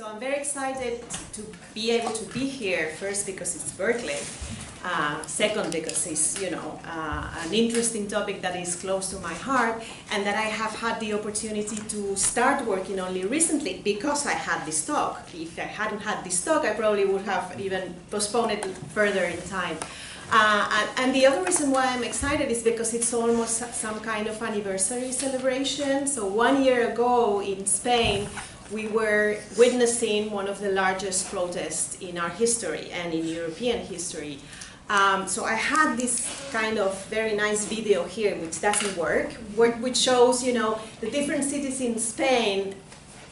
So I'm very excited to be able to be here, first because it's Berkeley, uh, second because it's, you know, uh, an interesting topic that is close to my heart, and that I have had the opportunity to start working only recently because I had this talk. If I hadn't had this talk, I probably would have even postponed it further in time. Uh, and, and, the other reason why I'm excited is because it's almost some kind of anniversary celebration. So one year ago in Spain, we were witnessing one of the largest protests in our history and in European history. Um, so I had this kind of very nice video here, which doesn't work, which shows, you know, the different cities in Spain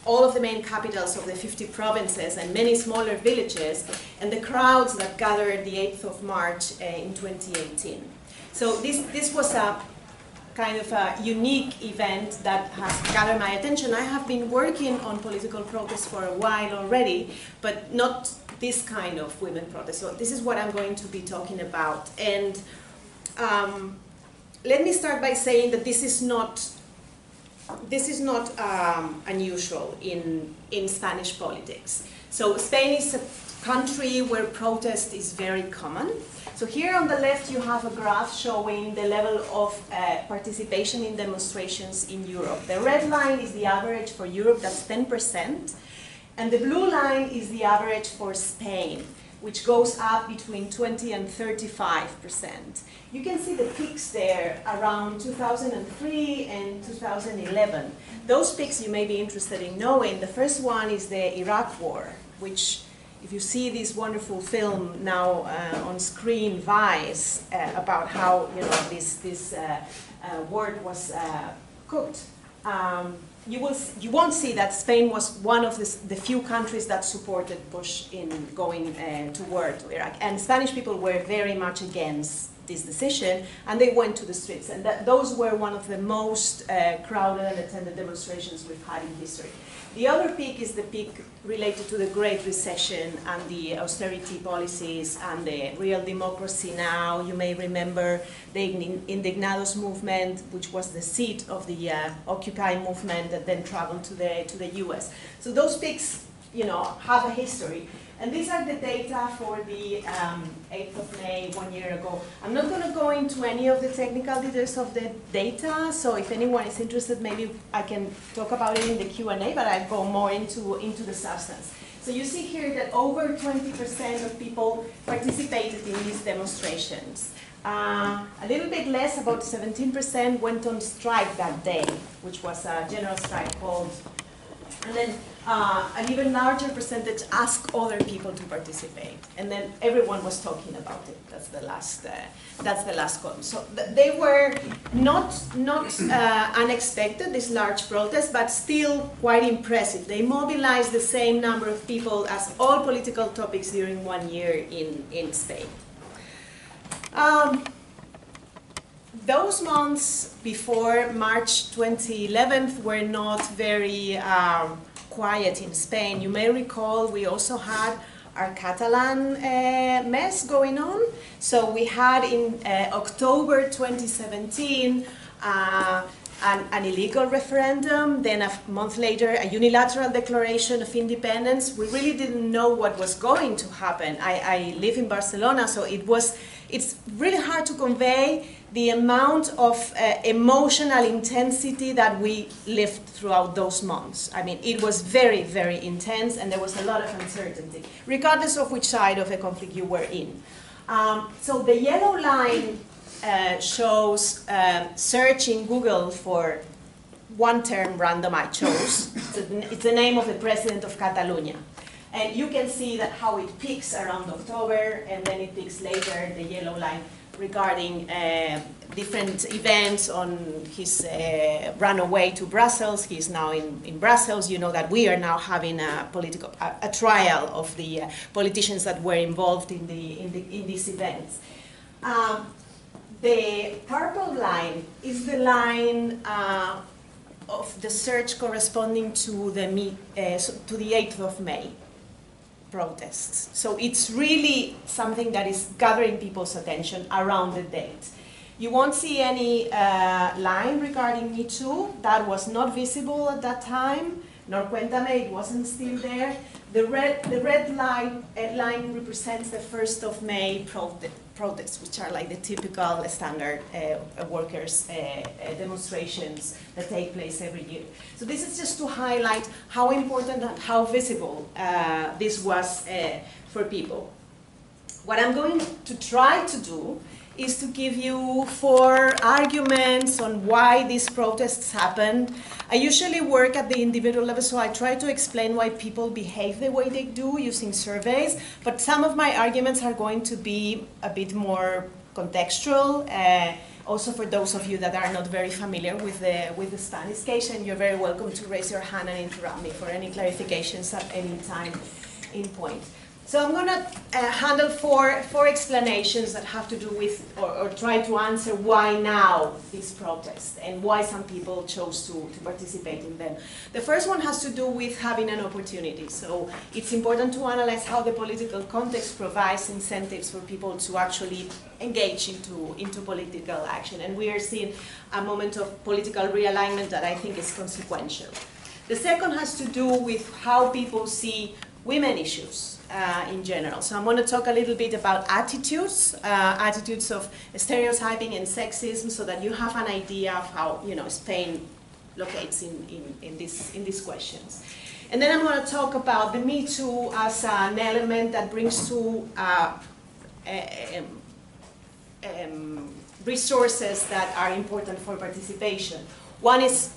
all of the main capitals of the 50 provinces and many smaller villages, and the crowds that gathered the 8th of March uh, in 2018. So this, this was a kind of a unique event that has gathered my attention. I have been working on political protest for a while already, but not this kind of women protest. So this is what I'm going to be talking about. And um, let me start by saying that this is not this is not um, unusual in, in Spanish politics. So Spain is a country where protest is very common. So here on the left you have a graph showing the level of uh, participation in demonstrations in Europe. The red line is the average for Europe, that's 10%. And the blue line is the average for Spain, which goes up between 20 and 35 percent. You can see the peaks there around 2003 and 2011. Those peaks you may be interested in knowing. The first one is the Iraq War, which if you see this wonderful film now uh, on screen, Vice, uh, about how you know this this uh, uh war was uh, cooked, um, you will you won't see that Spain was one of the, the few countries that supported Bush in going uh, to war to Iraq, and Spanish people were very much against this decision, and they went to the streets. And that, those were one of the most uh, crowded and attended demonstrations we've had in history. The other peak is the peak related to the Great Recession and the austerity policies and the real democracy now. You may remember the Indignados movement, which was the seat of the uh, Occupy movement that then traveled to the, to the US. So those peaks, you know, have a history. And these are the data for the um, 8th of May, one year ago. I'm not going to go into any of the technical details of the data, so if anyone is interested, maybe I can talk about it in the Q&A, but I go more into, into the substance. So you see here that over 20% of people participated in these demonstrations. Uh, a little bit less, about 17%, went on strike that day, which was a general strike called. And then uh, an even larger percentage ask other people to participate, and then everyone was talking about it. That's the last. Uh, that's the last column. So th they were not not uh, unexpected. This large protest, but still quite impressive. They mobilized the same number of people as all political topics during one year in in Spain. Um, those months before March 2011 were not very um, quiet in Spain. You may recall we also had our Catalan uh, mess going on. So we had in uh, October 2017 uh, an, an, illegal referendum, then a month later a unilateral declaration of independence. We really didn't know what was going to happen. I, I live in Barcelona, so it was, it's really hard to convey the amount of uh, emotional intensity that we lived throughout those months. I mean, it was very, very intense, and there was a lot of uncertainty, regardless of which side of the conflict you were in. Um, so the yellow line uh, shows uh, Google for one term random I chose. it's the name of the president of Catalonia. And you can see that how it peaks around October, and then it peaks later, the yellow line regarding uh, different events on his uh, run away to Brussels. He's now in, in Brussels. You know that we are now having a political a, a trial of the uh, politicians that were involved in the in, the, in these events. Um, the purple line is the line uh, of the search corresponding to the uh, to the 8th of May protests. So it's really something that is gathering people's attention around the date. You won't see any uh, line regarding Me Too. That was not visible at that time. nor Cuéntalo, it wasn't still there. The red, the red line, uh, line represents the 1st of May prote protests, which are like the typical standard uh, workers' uh, uh, demonstrations that take place every year. So this is just to highlight how important and how visible uh, this was uh, for people. What I'm going to try to do is to give you four arguments on why these protests happened. I usually work at the individual level, so I try to explain why people behave the way they do using surveys, but some of my arguments are going to be a bit more contextual. Uh, also for those of you that are not very familiar with the, with the Spanish case, and you're very welcome to raise your hand and interrupt me for any clarifications at any time in point. So I'm going to uh, handle four, four explanations that have to do with, or, or, try to answer why now this protest and why some people chose to, to participate in them. The first one has to do with having an opportunity. So it's important to analyze how the political context provides incentives for people to actually engage into, into political action. And we are seeing a moment of political realignment that I think is consequential. The second has to do with how people see women issues uh, in general. So I'm going to talk a little bit about attitudes, uh, attitudes of stereotyping and sexism, so that you have an idea of how you know Spain locates in, in, in, this, in these questions. And then I'm going to talk about the Me Too as an element that brings to uh, um, um, resources that are important for participation. One is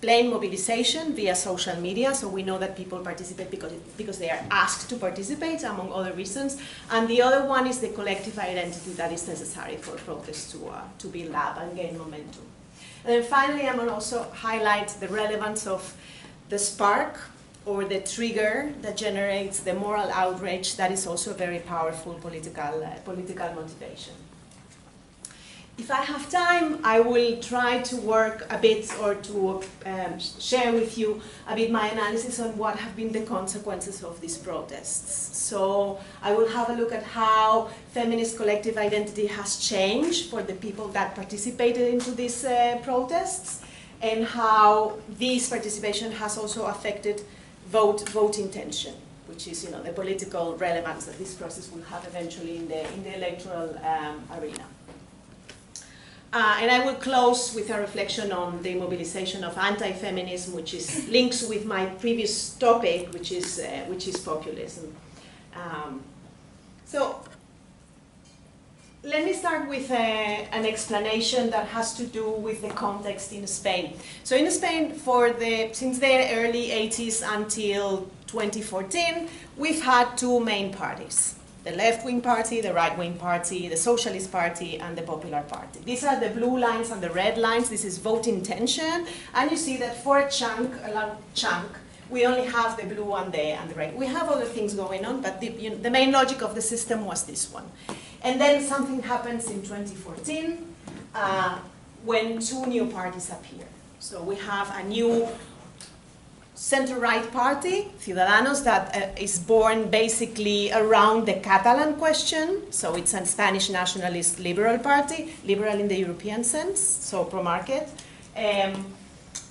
plain mobilization via social media, so we know that people participate because, because they are asked to participate, among other reasons. And the other one is the collective identity that is necessary for protests to, uh, to build up and gain momentum. And then finally, I'm going to also highlight the relevance of the spark or the trigger that generates the moral outrage that is also a very powerful political, uh, political motivation. If I have time, I will try to work a bit or to um, share with you a bit my analysis on what have been the consequences of these protests. So I will have a look at how feminist collective identity has changed for the people that participated into these uh, protests and how this participation has also affected vote, vote intention which is you know, the political relevance that this process will have eventually in the, in the electoral um, arena. Uh, and I will close with a reflection on the mobilization of anti-feminism, which is links with my previous topic, which is, uh, which is populism. Um, so let me start with a, uh, an explanation that has to do with the context in Spain. So in Spain, for the, since the early 80s until 2014, we've had two main parties the left-wing party, the right-wing party, the socialist party, and the popular party. These are the blue lines and the red lines. This is vote intention. And you see that for a chunk, a long chunk, we only have the blue one there and the red. We have other things going on, but the, you know, the main logic of the system was this one. And then something happens in 2014 uh, when two new parties appear. So we have a new center-right party, Ciudadanos, that uh, is born basically around the Catalan question. So it's a Spanish nationalist liberal party, liberal in the European sense, so pro-market. Um,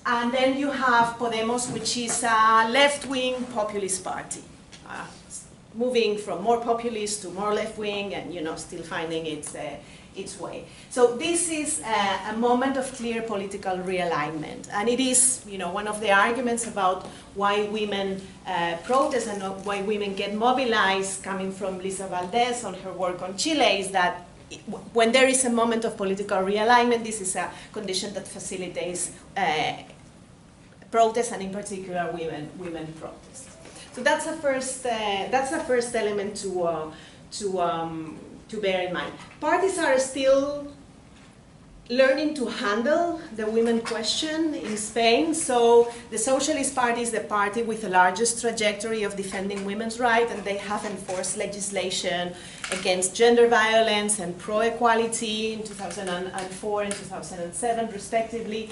and then you have Podemos, which is a left-wing populist party, uh, moving from more populist to more left-wing, and you know still finding its uh, its way. So this is a, a, moment of clear political realignment, and it is, you know, one of the arguments about why women uh, protest and why women get mobilized, coming from Lisa Baldez on her work on Chile, is that when there is a moment of political realignment, this is a condition that facilitates uh, protest, and in particular, women women protest. So that's the first uh, that's the first element to uh, to um, to bear in mind. Parties are still learning to handle the women question in Spain. So the Socialist Party is the party with the largest trajectory of defending women's rights, and they have enforced legislation against gender violence and pro-equality in 2004 and 2007, respectively.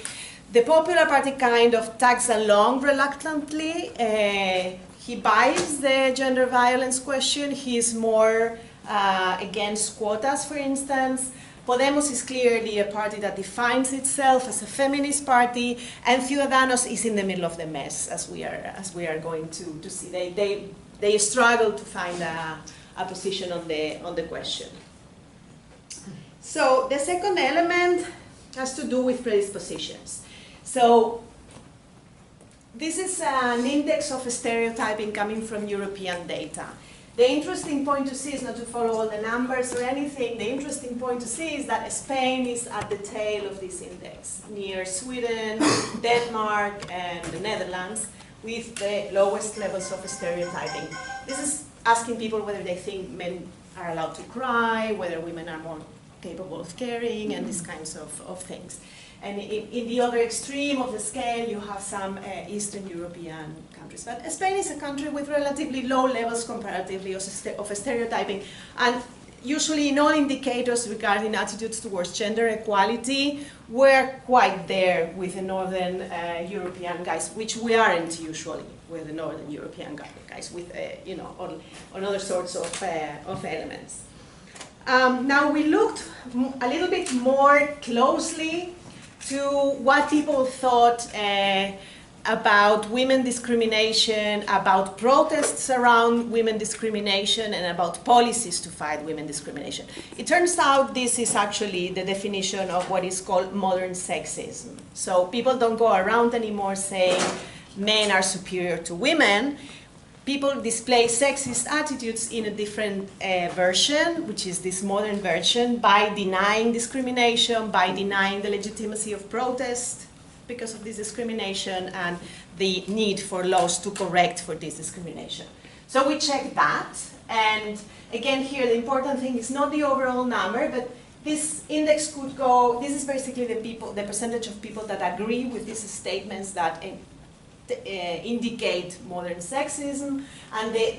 The Popular Party kind of tags along reluctantly. Uh, he buys the gender violence question. He is more uh, against quotas, for instance. Podemos is clearly a party that defines itself as a feminist party, and Ciudadanos is in the middle of the mess, as we are, as we are going to, to see. They, they, they struggle to find a, a position on the, on the question. So the second element has to do with predispositions. So this is an index of stereotyping coming from European data. The interesting point to see is not to follow all the numbers or anything. The interesting point to see is that Spain is at the tail of this index, near Sweden, Denmark, and the Netherlands, with the lowest levels of stereotyping. This is asking people whether they think men are allowed to cry, whether women are more capable of caring, and these kinds of, of things. And in, in, the other extreme of the scale, you have some uh, Eastern European countries. But Spain is a country with relatively low levels comparatively of, of stereotyping. And usually in all indicators regarding attitudes towards gender equality, we're quite there with the Northern uh, European guys, which we aren't usually with the Northern European guys, with, uh, you know, on, on other sorts of, uh, of elements. Um, now we looked a little bit more closely to what people thought uh, about women discrimination, about protests around women discrimination, and about policies to fight women discrimination. It turns out this is actually the definition of what is called modern sexism. So people don't go around anymore saying men are superior to women people display sexist attitudes in a different uh, version, which is this modern version, by denying discrimination, by denying the legitimacy of protest because of this discrimination and the need for laws to correct for this discrimination. So we check that, and again here the important thing is not the overall number, but this index could go, this is basically the people, the percentage of people that agree with these statements that uh, indicate modern sexism, and the,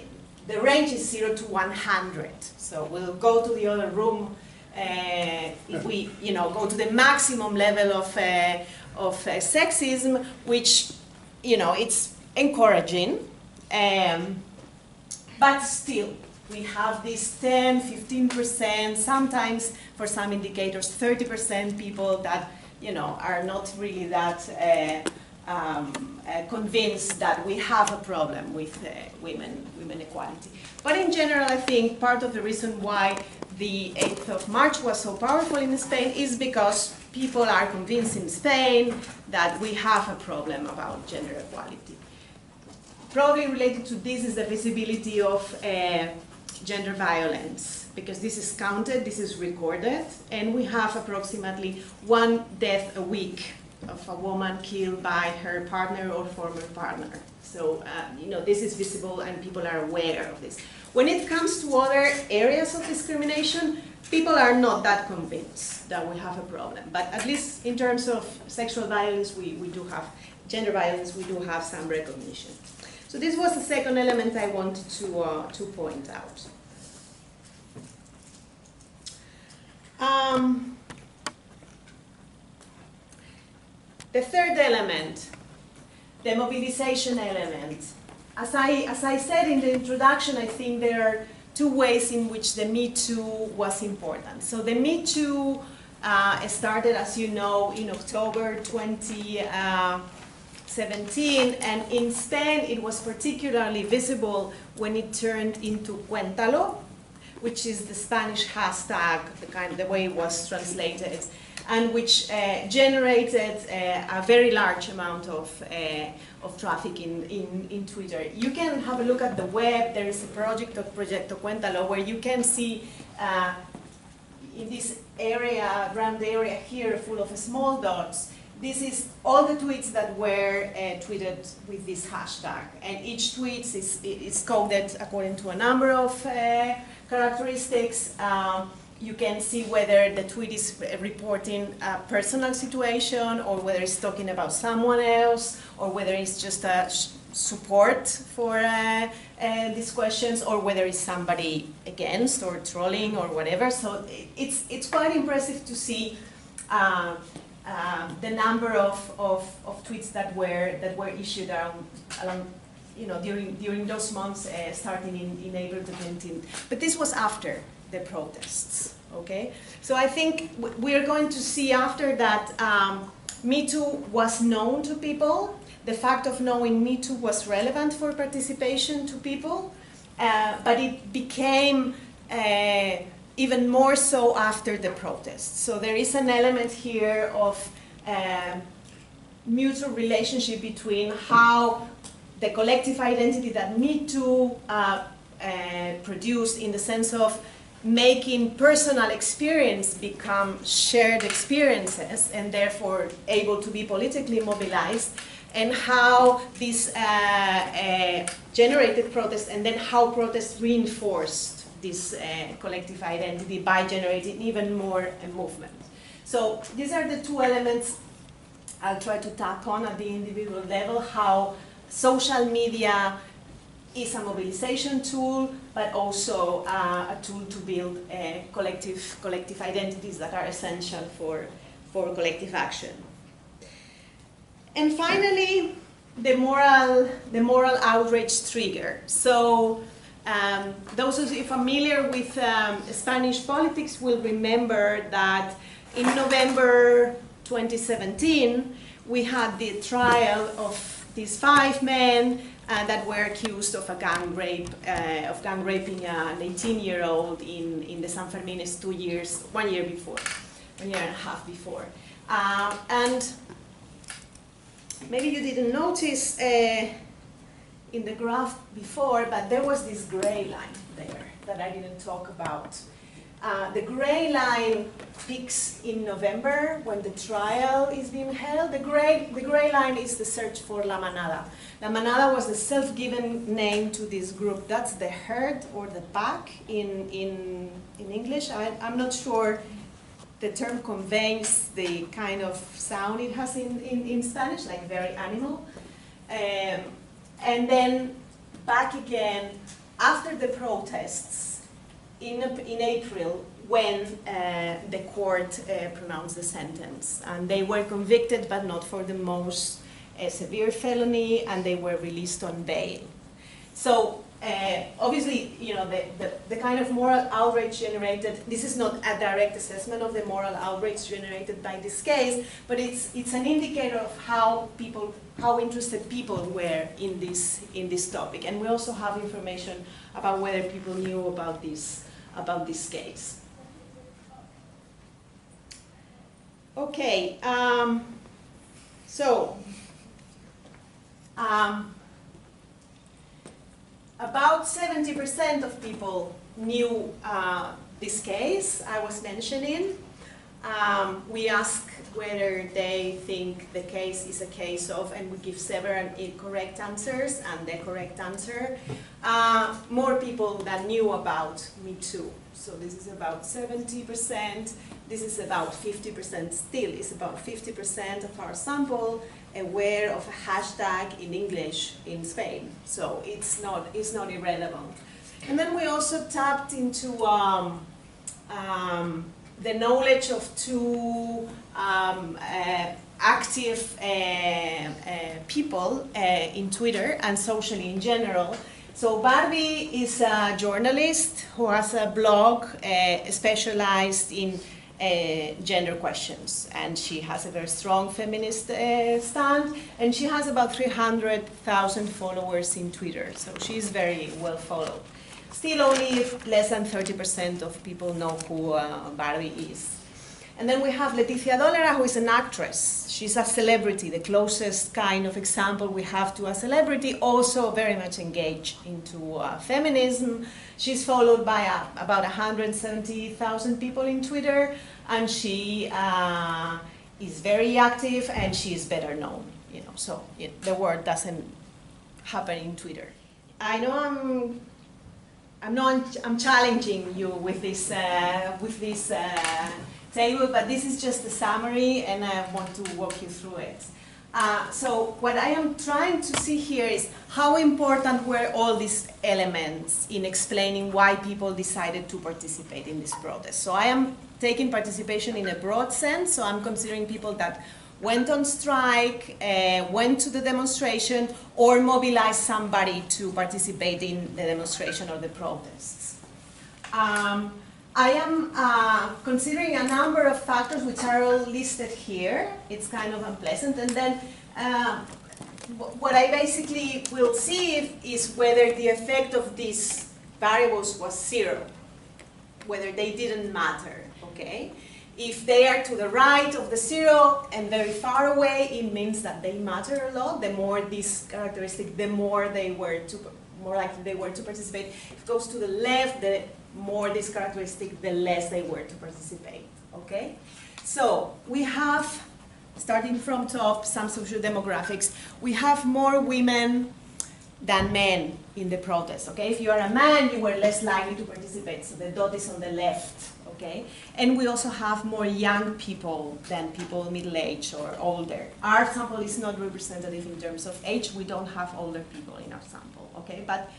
the range is 0 to 100. So we'll go to the other room uh, if we you know, go to the maximum level of, uh, of uh, sexism, which you know, it's encouraging. Um, but still, we have this 10, 15%, sometimes for some indicators, 30% people that you know, are not really that uh, um, uh, convinced that we have a problem with uh, women, women equality. But in general, I think part of the reason why the 8th of March was so powerful in Spain is because people are convinced in Spain that we have a problem about gender equality. Probably related to this is the visibility of uh, gender violence, because this is counted, this is recorded, and we have approximately one death a week of a woman killed by her partner or former partner. So, uh, you know, this is visible and people are aware of this. When it comes to other areas of discrimination, people are not that convinced that we have a problem. But at least in terms of sexual violence, we, we do have, gender violence, we do have some recognition. So this was the second element I wanted to, uh, to point out. Um, The third element, the mobilization element. As I, as I said in the introduction, I think there are two ways in which the Me Too was important. So the Me Too uh, started, as you know, in October 2017, uh, and in Spain it was particularly visible when it turned into Cuéntalo, which is the Spanish hashtag, the kind, the way it was translated and which uh, generated uh, a very large amount of, uh, of traffic in, in, in Twitter. You can have a look at the web. There is a project of Proyecto Cuéntalo where you can see uh, in this area, round area here, full of small dots, this is all the tweets that were uh, tweeted with this hashtag. And each tweet is, is coded according to a number of uh, characteristics. Um, you can see whether the tweet is reporting a personal situation or whether it's talking about someone else or whether it's just a support for uh, uh, these questions or whether it's somebody against or trolling or whatever. So it's, it's quite impressive to see uh, the number of, of, of, tweets that were, that were issued around, you know, during, during those months uh, starting in, in April 17th. But this was after the protests. okay? So I think we're going to see after that um, Me Too was known to people. The fact of knowing Me Too was relevant for participation to people, uh, but it became uh, even more so after the protests. So there is an element here of um, mutual relationship between how the collective identity that Me Too uh, uh, produced in the sense of making personal experience become shared experiences and therefore able to be politically mobilized and how this uh, uh, generated protest and then how protests reinforced this uh, collective identity by generating even more movement. So these are the two elements I'll try to tap on at the individual level, how social media is a mobilization tool, but also uh, a tool to build uh, collective, collective identities that are essential for, for collective action. And finally, the moral, the moral outrage trigger. So um, those of you familiar with um, Spanish politics will remember that in November 2017, we had the trial of these five men uh, that were accused of a gang rape, uh, of gang raping an 18-year-old in, in the San Fermines two years, one year before, one year and a half before. Uh, and maybe you didn't notice uh, in the graph before, but there was this gray line there that I didn't talk about. Uh, the gray line peaks in November when the trial is being held. The gray, the gray line is the search for La Manada. La Manada was the self-given name to this group. That's the herd or the pack in, in, in English. I, I'm not sure the term conveys the kind of sound it has in, in, in Spanish, like very animal. Um, and then back again after the protests, in, in April when uh, the court uh, pronounced the sentence. And they were convicted, but not for the most uh, severe felony, and they were released on bail. So uh, obviously, you know, the, the, the, kind of moral outrage generated, this is not a direct assessment of the moral outrage generated by this case, but it's, it's an indicator of how people, how interested people were in this, in this topic. And we also have information about whether people knew about this about this case. Okay, um, so um, about 70% of people knew uh, this case I was mentioning. Um, we ask whether they think the case is a case of, and we give several incorrect answers, and the correct answer, uh, more people that knew about Me Too. So this is about 70%, this is about 50% still, is about 50% of our sample aware of a hashtag in English in Spain. So it's not, it's not irrelevant. And then we also tapped into um, um, the knowledge of two um, uh, active uh, uh, people uh, in Twitter and socially in general. So Barbie is a journalist who has a blog uh, specialized in uh, gender questions. And she has a very strong feminist uh, stand, and she has about 300,000 followers in Twitter, so she's very well followed. Still only less than 30% of people know who uh, Barbie is. And then we have Leticia Dolera, who is an actress. She's a celebrity, the closest kind of example we have to a celebrity, also very much engaged into uh, feminism. She's followed by uh, about 170,000 people in Twitter, and she uh, is very active and she is better known. You know, so it, the word doesn't happen in Twitter. I know I'm I'm not I'm challenging you with this uh, with this uh, table, but this is just a summary, and I want to walk you through it. Uh, so what I am trying to see here is how important were all these elements in explaining why people decided to participate in this protest. So I am taking participation in a broad sense, so I'm considering people that went on strike, uh, went to the demonstration, or mobilized somebody to participate in the demonstration or the protests. Um, I am uh, considering a number of factors which are all listed here. It's kind of unpleasant. And then uh, what I basically will see if, is whether the effect of these variables was zero, whether they didn't matter, okay? If they are to the right of the zero and very far away, it means that they matter a lot. The more this characteristic, the more they were to, more likely they were to participate. If it goes to the left, the more this characteristic, the less they were to participate, okay? So we have, starting from top, some social demographics. We have more women than men in the protest, okay? If you are a man, you were less likely to participate, so the dot is on the left, okay? And we also have more young people than people middle-aged or older. Our sample is not representative in terms of age. We don't have older people in our sample, okay? But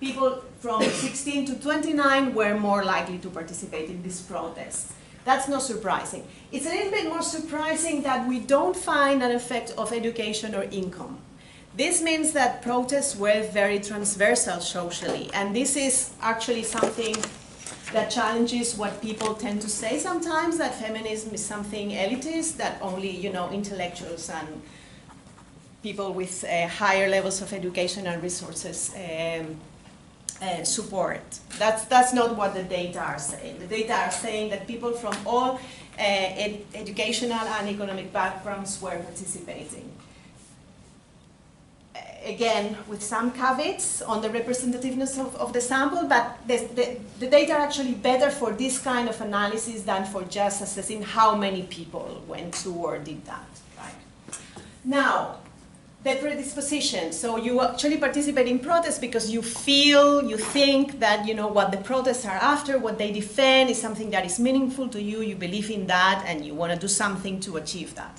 people from 16 to 29 were more likely to participate in this protest. That's not surprising. It's a little bit more surprising that we don't find an effect of education or income. This means that protests were very transversal socially, and this is actually something that challenges what people tend to say sometimes, that feminism is something elitist, that only, you know, intellectuals and people with uh, higher levels of education and resources um, uh, support. That's, that's not what the data are saying. The data are saying that people from all uh, ed educational and economic backgrounds were participating. Again, with some caveats on the representativeness of, of the sample, but the, the, the data are actually better for this kind of analysis than for just assessing how many people went to or did that. Right? Now, the predisposition. So you actually participate in protests because you feel, you think that you know what the protests are after, what they defend is something that is meaningful to you, you believe in that, and you want to do something to achieve that.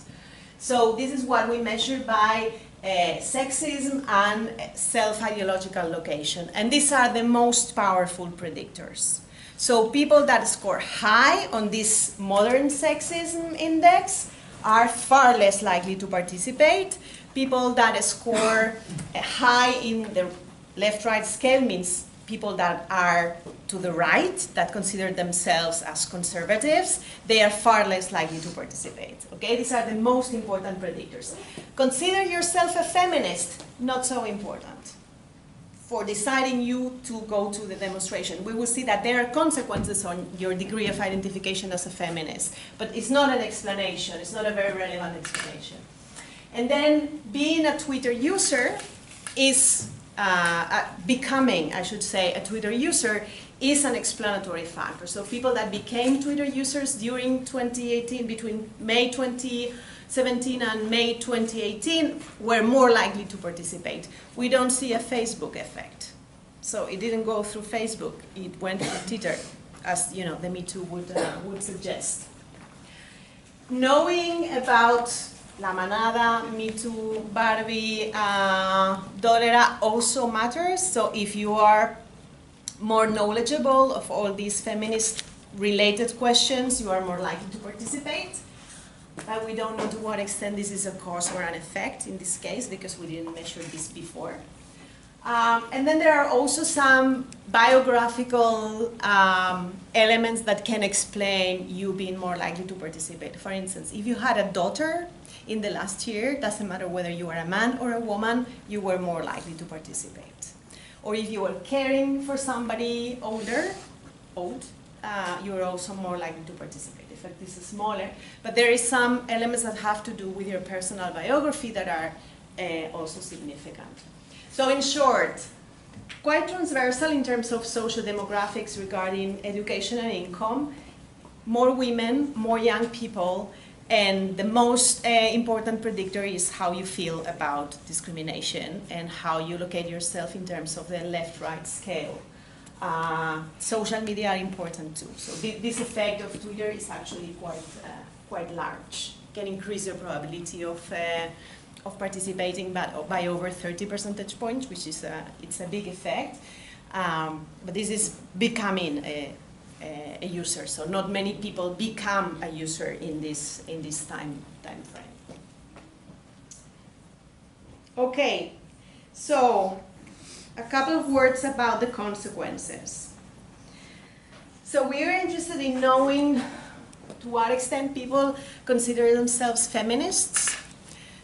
So this is what we measure by uh, sexism and self-ideological location. And these are the most powerful predictors. So people that score high on this modern sexism index are far less likely to participate people that score high in the left-right scale means people that are to the right, that consider themselves as conservatives, they are far less likely to participate. Okay, these are the most important predictors. Consider yourself a feminist, not so important for deciding you to go to the demonstration. We will see that there are consequences on your degree of identification as a feminist, but it's not an explanation, it's not a very relevant explanation. And then being a Twitter user is uh, becoming, I should say, a Twitter user is an explanatory factor. So people that became Twitter users during 2018, between May 2017 and May 2018, were more likely to participate. We don't see a Facebook effect. So it didn't go through Facebook, it went through Twitter, as you know, the Me Too would, uh, would suggest. Knowing about La Manada, Me Too, Barbie, uh, Dolera also matters. So if you are more knowledgeable of all these feminist related questions, you are more likely to participate. But we don't know to what extent this is a cause or an effect in this case because we didn't measure this before. Um, and then there are also some biographical um, elements that can explain you being more likely to participate. For instance, if you had a daughter in the last year, doesn't matter whether you are a man or a woman, you were more likely to participate. Or if you were caring for somebody older, old, uh, you're also more likely to participate. In fact, this is smaller, but there is some elements that have to do with your personal biography that are uh, also significant. So in short, quite transversal in terms of social demographics regarding education and income, more women, more young people, and the most uh, important predictor is how you feel about discrimination and how you locate yourself in terms of the left-right scale. Uh, social media are important too. So th this effect of Twitter is actually quite, uh, quite large. Can increase your probability of, uh, of participating by, by over 30 percentage points, which is a, it's a big effect. Um, but this is becoming a, a user. So not many people become a user in this, in this time, time frame. Okay, so a couple of words about the consequences. So we are interested in knowing to what extent people consider themselves feminists.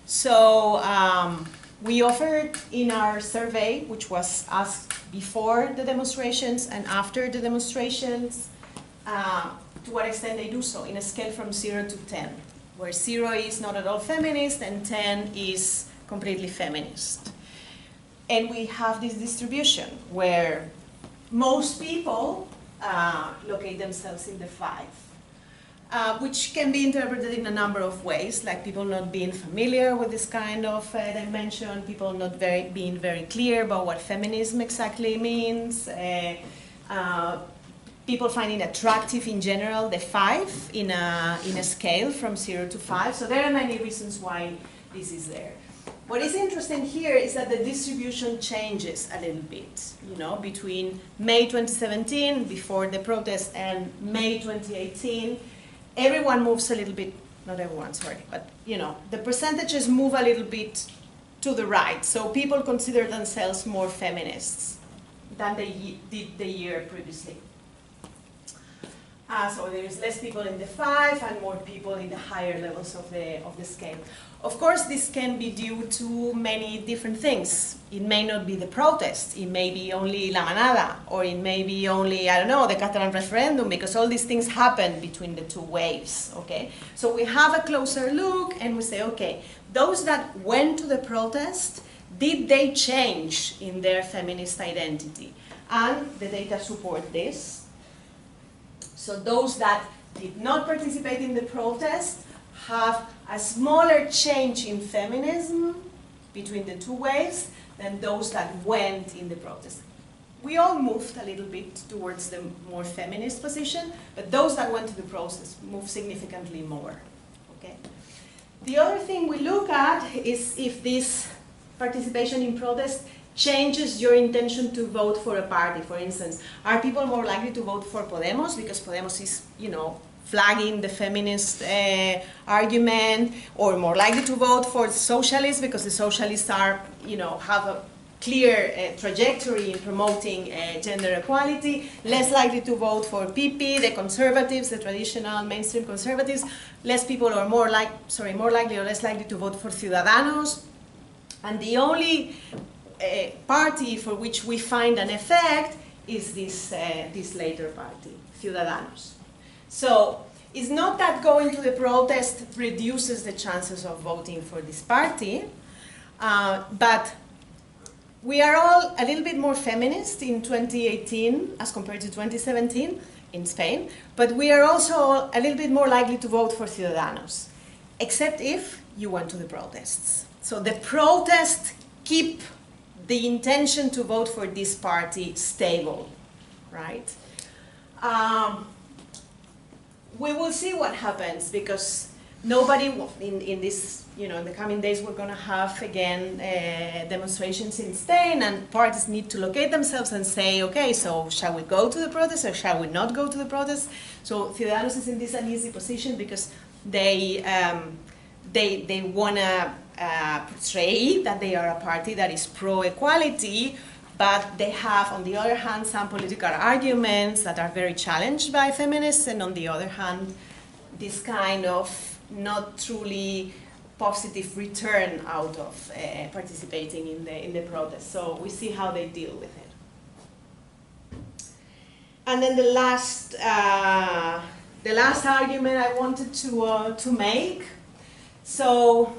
So um, we offered in our survey, which was asked before the demonstrations and after the demonstrations, uh, to what extent they do so in a scale from 0 to 10, where 0 is not at all feminist and 10 is completely feminist. And we have this distribution where most people uh, locate themselves in the 5. Uh, which can be interpreted in a number of ways, like people not being familiar with this kind of uh, dimension, people not very, being very clear about what feminism exactly means, uh, uh people finding attractive in general the five in a, in a scale from zero to five. So there are many reasons why this is there. What is interesting here is that the distribution changes a little bit, you know, between May 2017, before the protest, and May 2018 everyone moves a little bit, not everyone, sorry, but you know, the percentages move a little bit to the right. So people consider themselves more feminists than they did the year previously. Uh, so there's less people in the five and more people in the higher levels of the, of the scale. Of course, this can be due to many different things. It may not be the protest, it may be only La Manada, or it may be only, I don't know, the Catalan referendum, because all these things happen between the two waves, okay? So we have a closer look and we say, okay, those that went to the protest, did they change in their feminist identity? And the data support this. So those that did not participate in the protest have a smaller change in feminism between the two waves than those that went in the protest. We all moved a little bit towards the more feminist position, but those that went to the protest moved significantly more. Okay? The other thing we look at is if this participation in protest changes your intention to vote for a party. For instance, are people more likely to vote for Podemos because Podemos is, you know, flagging the feminist uh, argument, or more likely to vote for socialists because the socialists are, you know, have a clear uh, trajectory in promoting uh, gender equality, less likely to vote for PP, the conservatives, the traditional mainstream conservatives, less people are more like, sorry, more likely or less likely to vote for Ciudadanos, and the only party for which we find an effect is this, uh, this later party, Ciudadanos. So it's not that going to the protest reduces the chances of voting for this party, uh, but we are all a little bit more feminist in 2018 as compared to 2017 in Spain, but we are also a little bit more likely to vote for Ciudadanos, except if you went to the protests. So the protests keep the intention to vote for this party stable, right? Um, we will see what happens because nobody in, in this, you know, in the coming days we're going to have again uh, demonstrations in Spain and parties need to locate themselves and say, okay, so shall we go to the protest or shall we not go to the protest? So Ciudadanos is in this uneasy position because they, um, they, they want to uh, portray that they are a party that is pro-equality, but they have, on the other hand, some political arguments that are very challenged by feminists, and on the other hand, this kind of not truly positive return out of uh, participating in the, in the protest. So we see how they deal with it. And then the last, uh, the last argument I wanted to, uh, to make. So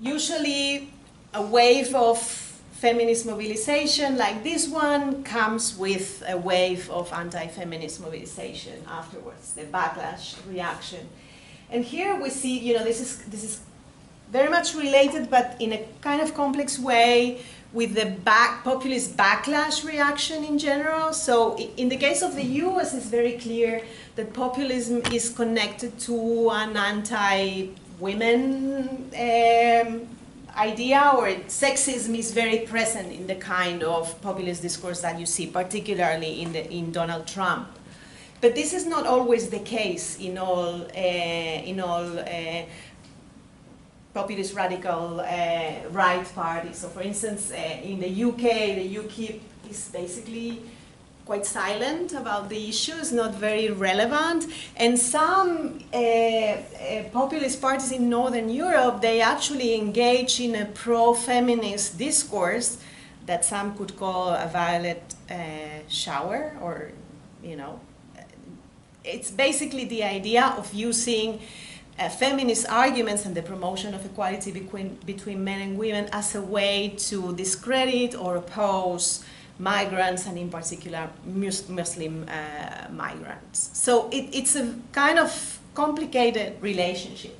usually a wave of feminist mobilization like this one comes with a wave of anti-feminist mobilization afterwards, the backlash reaction. And here we see, you know, this is, this is very much related, but in a kind of complex way with the back, populist backlash reaction in general. So in the case of the US, it's very clear that populism is connected to an anti-women um, idea or sexism is very present in the kind of populist discourse that you see, particularly in, the, in Donald Trump. But this is not always the case in all, uh, in all uh, populist radical uh, right parties. So for instance, uh, in the UK, the UKIP is basically quite silent about the issues, not very relevant. And some uh, uh, populist parties in Northern Europe, they actually engage in a pro-feminist discourse that some could call a violet uh, shower or, you know, it's basically the idea of using uh, feminist arguments and the promotion of equality between, between men and women as a way to discredit or oppose migrants and in particular mus Muslim uh, migrants. So it, it's a kind of complicated relationship.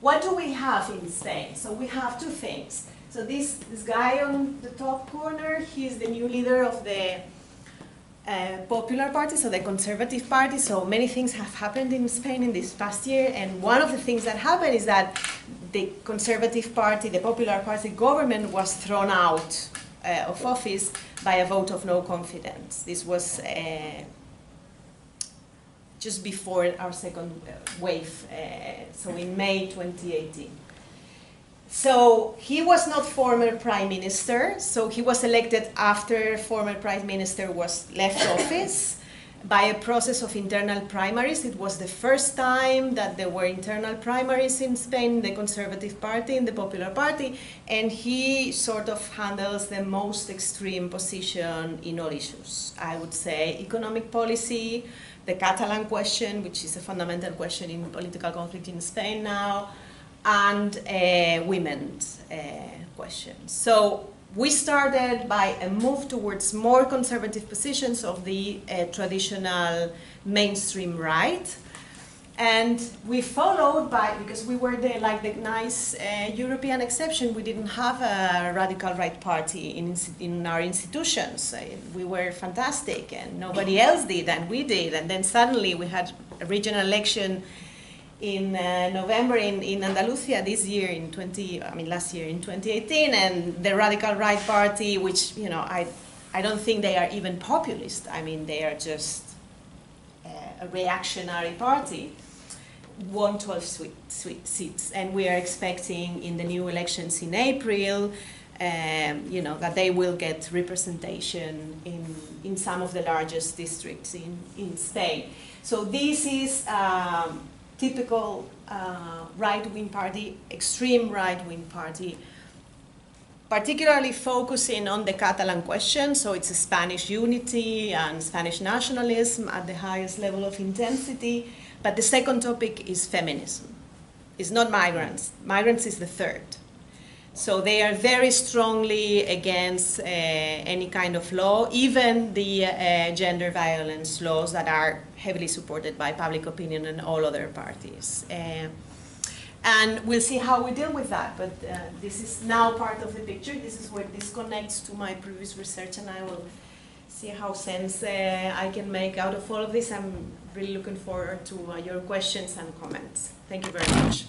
What do we have in Spain? So we have two things. So this, this guy on the top corner, he's the new leader of the uh, Popular Party, so the Conservative Party. So many things have happened in Spain in this past year, and one of the things that happened is that the Conservative Party, the Popular Party government was thrown out uh, of office by a vote of no confidence. This was uh, just before our second uh, wave, uh, so in May 2018. So he was not former prime minister, so he was elected after former prime minister was left office by a process of internal primaries. It was the first time that there were internal primaries in Spain, the Conservative Party and the Popular Party, and he sort of handles the most extreme position in all issues. I would say economic policy, the Catalan question, which is a fundamental question in political conflict in Spain now, and uh, women's uh, questions. So we started by a move towards more conservative positions of the uh, traditional mainstream right. And we followed by, because we were the, like the nice uh, European exception, we didn't have a radical right party in, in our institutions. Uh, we were fantastic and nobody else did and we did. And then suddenly we had a regional election in uh, November in, in Andalusia this year in 20, I mean last year in 2018, and the Radical Right Party, which, you know, I, I don't think they are even populist. I mean, they are just uh, a reactionary party, won 12 sweet, sweet seats. And we are expecting in the new elections in April, um, you know, that they will get representation in, in some of the largest districts in, in Spain. So this is um, typical uh, right-wing party, extreme right-wing party, particularly focusing on the Catalan question, so it's Spanish unity and Spanish nationalism at the highest level of intensity. But the second topic is feminism. It's not migrants. Migrants is the third. So they are very strongly against uh, any kind of law, even the uh, gender violence laws that are heavily supported by public opinion and all other parties. Uh, and we'll see how we deal with that, but uh, this is now part of the picture. This is where this connects to my previous research, and I will see how sense uh, I can make out of all of this. I'm really looking forward to uh, your questions and comments. Thank you very much.